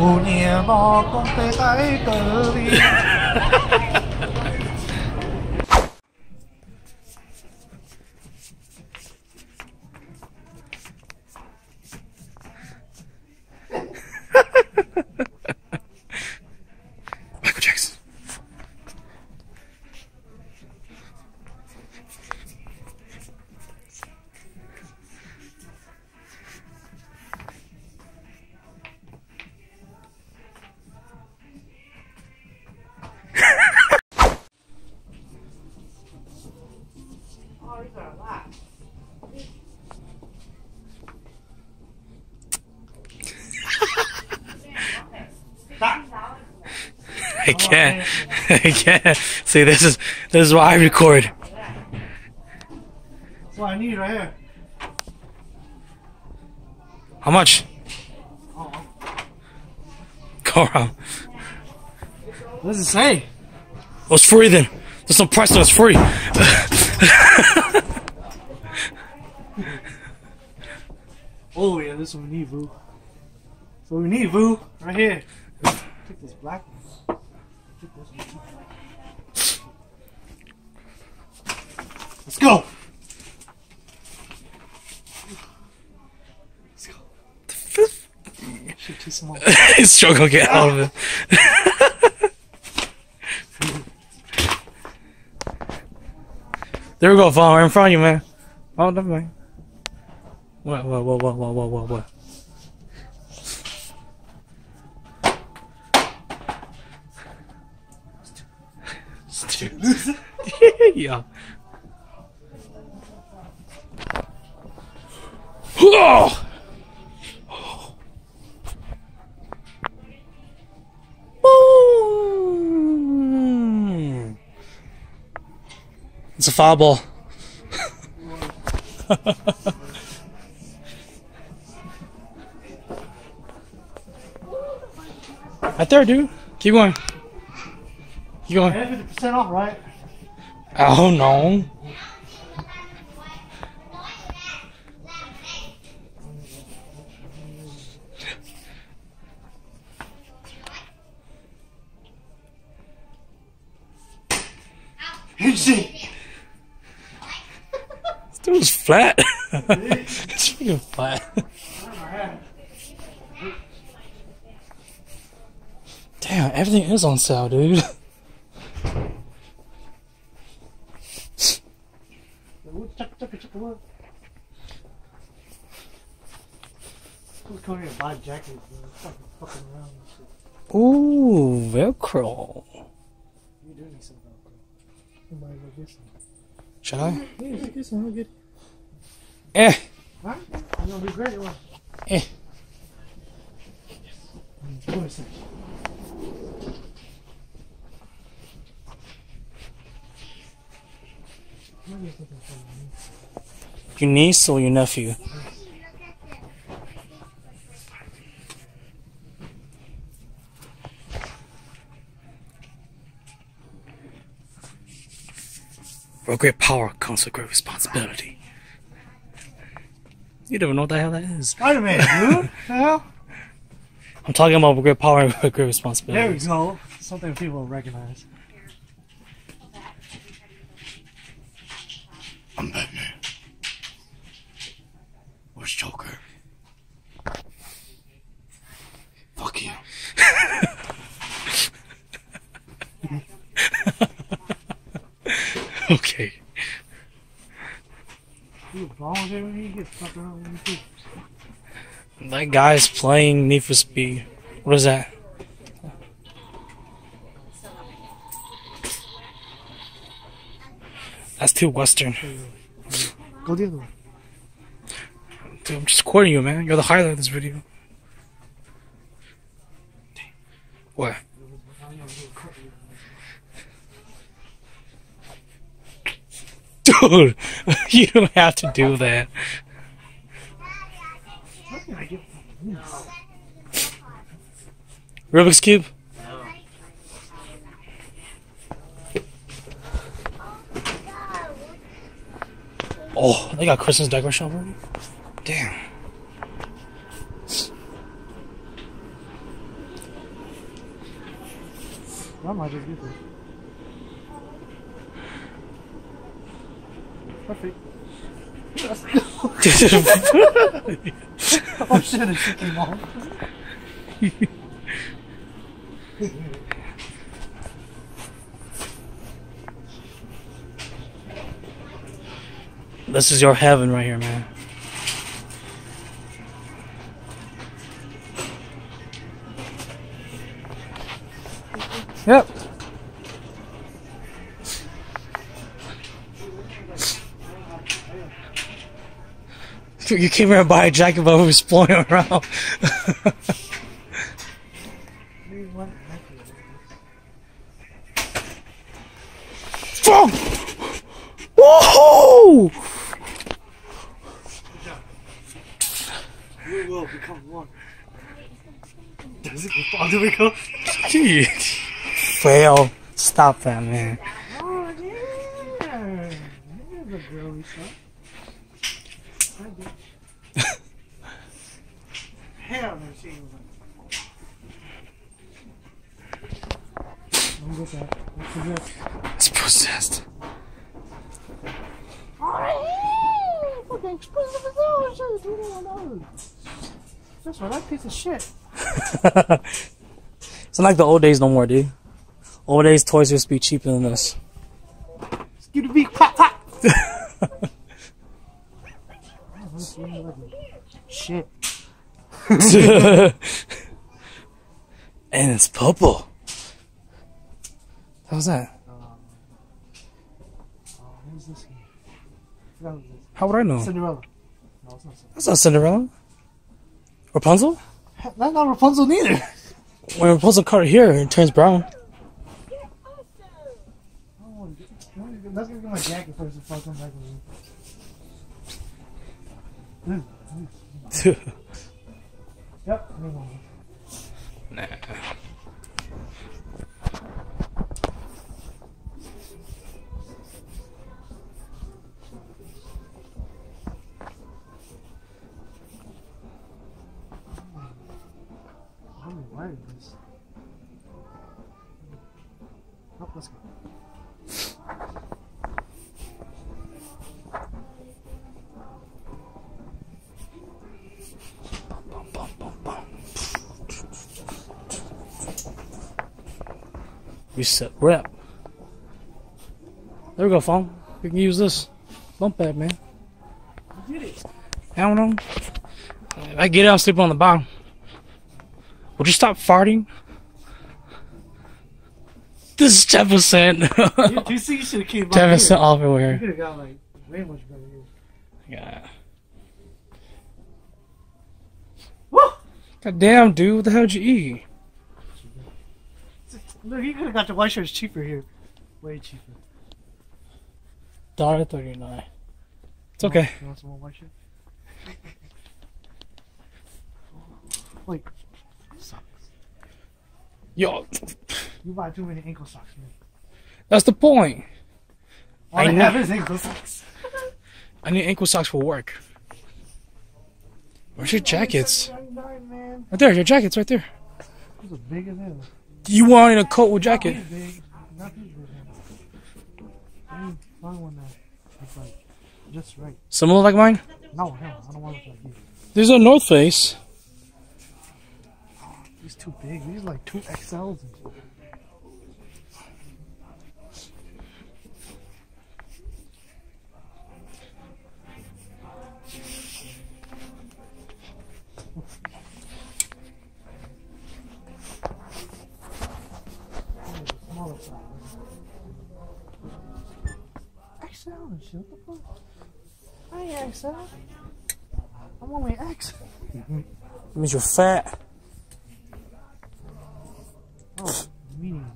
五年我讲地喺嗰边。 I can't. I can't. See, this is this is why I record. That's what I need right here. How much? Oh. Go around. What does it say? Oh, it's free then. There's no price on it. It's free. Oh yeah, this one we need, Vu. That's what we need, Vu. Right here. Take this black one. Take this one. Let's go. Let's go. Shit, too small. Struggle to get out of it. there we go, Vaughn, right in front of you, man. Oh, never mind. What, what, what, what, what, what, what, what? yeah. Oh! Boom! It's a foul ball. right there, dude. Keep going. Keep going. Yeah, 50% off, right? Oh no. Shit. This dude was flat. it's freaking flat. Damn, everything is on sale, dude. Who's coming here and buy jackets? man? Fucking fucking around and shit. Ooh, Velcro. You do need some Velcro. Somebody go get some. Should I? Yeah, get some. I'll get it. Eh. Huh? I'm gonna be great one. Eh. Wait a second. What are you looking for, man? Your niece or your nephew? With great power comes with great responsibility. You don't know what the hell that is. Spider-Man, dude. the hell? I'm talking about great power and great There we go. Something people recognize. Where's Joker? Fuck you. okay. You volunteer when you get fucked around with me too. That guy's playing Need for Speed. What is that? That's too Western. Go the other way. Dude, I'm just quoting you, man. You're the highlight of this video. What? Dude, you don't have to do that. Rubik's Cube? Oh, they got Christmas decoration already? Damn. I might just get this. Perfect. oh shit, it shit came off. this is your heaven right here, man. Yep. You came here to buy a jacket, but was exploring around. Maybe Whoa! We will become one. Does it we go? Gee. Fail. Stop that, man. Oh yeah. Here's a girly stuff. I did. Hell no, she ain't like. Let me get that. What's this? It's possessed. That's right, that piece of shit. it's not like the old days no more, dude. Old days toys used to be cheaper than this. Give the beak, pop, pop. Shit. and it's purple. How's that? Oh, who's? That. How would I know? Cinderella. No, it's not Cinderella. That's not Cinderella. Rapunzel? That's not Rapunzel neither. When Rapunzel cut her hair, it turns brown. Let's go get my jacket first before I come back with. Yep. nah. It is. Oh, let's go. Reset rep. There we go, Fong. We can use this bump pad, man. You did it. I don't know. If I get it, I'm sleeping on the bottom. Would you stop farting? This is 10%. You, you see, you should have came 10% here. off You everywhere. could have got like way much better here. Yeah. God damn, dude. What the hell did you eat? Look, you could have got the white shirts cheaper here. Way cheaper. Dollar thirty nine. It's okay. You want some more white shirt? Wait. Socks. Yo, You buy too many ankle socks, man. that's the point. All I I, know. have is ankle socks. I need ankle socks for work. Where's your jackets? Right there, your jacket's right there. Those are big as hell. You wanted a coat with jacket. Not these big. Not these big. man. Let me find one that that's like just right. Similar like mine? No, hell, I don't want it like these. There's a North Face. These too big. These are like two XLs. And shit. Smaller size. XL and shit. What the fuck? I ain't XL. I'm only X. means you're fat. Oh, medium.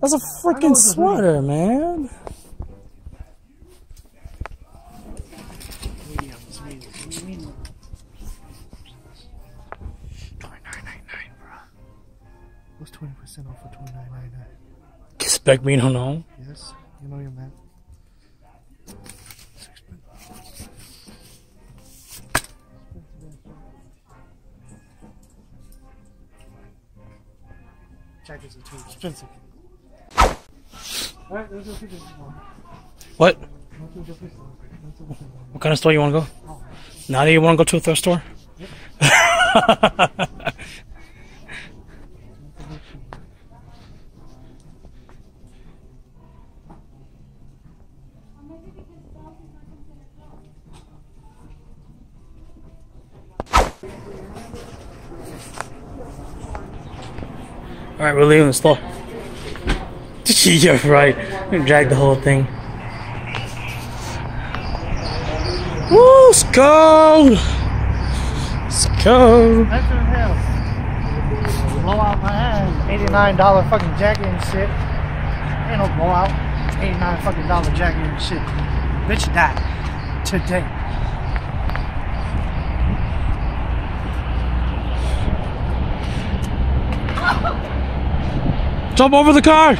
That's a freaking it's a sweater, man. Mediums, mediums, medium. Twenty-nine ninety nine, bro. What's twenty percent off for twenty-nine ninety nine? Expect me to know. Yes, you know your man. jackets are too expensive. Alright, let's go this one. What? What kind of store you want to go? Oh. Now that you want to go to a thrift store? Yep. right, we're leaving the store. yeah, right. Drag the whole thing. Woo, go. That's in hell. Blow out my ass. $89 fucking jacket and shit. Ain't no blowout. $89 fucking dollar jacket and shit. Bitch died. Today. Jump over the car.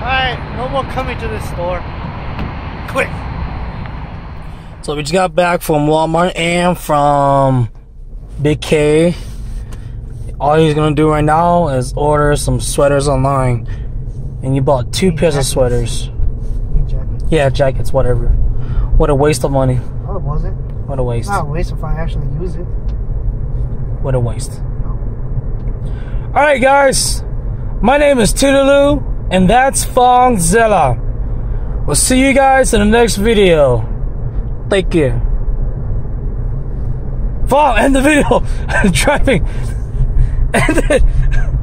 Alright, no more coming to this store. Quick. So we just got back from Walmart and from Big K. All he's gonna do right now is order some sweaters online. And you bought two pairs of sweaters. New jacket. Yeah, jackets, whatever. What a waste of money. Oh, it wasn't. What a waste. Not a waste if I actually use it. What a waste. Alright, guys. My name is Toudaloo, and that's Fongzilla. We'll see you guys in the next video. Thank you. Fong, end the video. I'm driving. End it.